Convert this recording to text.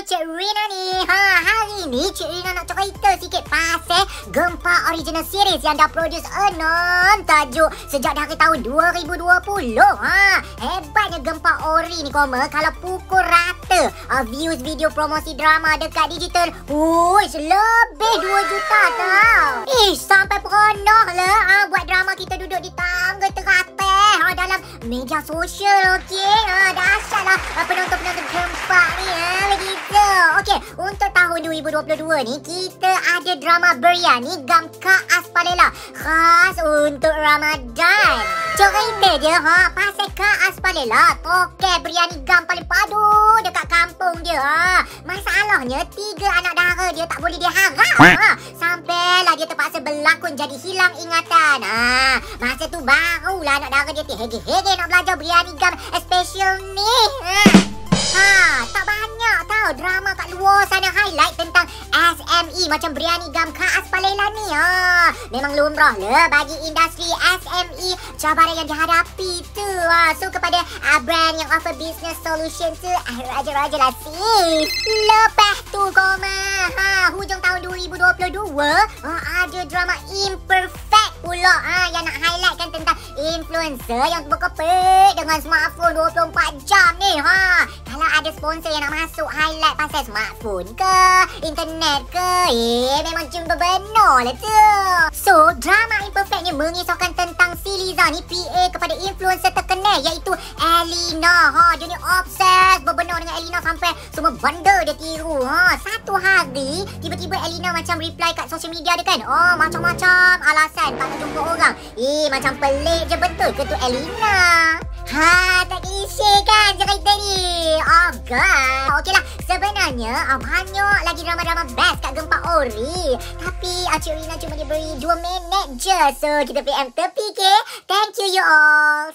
Cik Rina ni. Ha, hari ni Cik Rina nak cerita sikit pasal Gempa original series yang dah produce enam tajuk sejak dari tahun 2020. Ha, hebatnya Gempa Ori ni koma kalau pukul rata uh, views video promosi drama dekat digital. Uish, lebih 2 juta tau. Ish, sampai peronoh lah ha, buat drama kita duduk di tangga teratai ha, dalam media sosial, okey? Ha, dahsyat lah penonton-penonton 2022 ni, kita ada drama Biryani Gamka Aspalela. Khas untuk Ramadan. Cerita dia, ha, pasal Kak Aspalela, toke Biryani Gam paling padu dekat kampung dia. Ha. Masalahnya, tiga anak dara dia tak boleh diharap. Ha. Sampailah dia terpaksa berlakon jadi hilang ingatan. Ha. Masa tu barulah anak dara dia terhege-hege nak belajar Biryani Gam special ni. Luar sana highlight tentang SME macam Briani Gam Kaas Palela ni. Ha, memang lumrah lah bagi industri SME cabaran yang dihadapi tu. Ha, so kepada uh, brand yang offer business solution tu, uh, raja-raja lah sis. Lepas tu koma, ha, hujung tahun 2022, ha, ada drama Imperfect pula ha, yang nak highlightkan tentang influencer yang berkepit dengan smartphone 24 jam ni. Ha, kalau ada sponsor yang nak masuk highlight pasal smartphone ke, internet ke, eh memang cuma benar lah tu. So, drama Imperfect ni mengisahkan tentang si Liza ni PA kepada influencer terkenal iaitu Elina. Ha, dia ni obses berbenar dengan Elina sampai semua benda dia tiru. Ha, satu hari tiba-tiba Elina macam reply kat social media dia kan. Oh, macam-macam alasan tak nak jumpa orang. Eh, macam pelik je betul ke tu Elina? Ha, tak isi kan cerita ni. God. Okeylah, sebenarnya um, banyak lagi drama-drama best kat Gempa Ori. Tapi uh, Cik Rina cuma diberi 2 minit je. So, kita PM okay? Thank you, you all.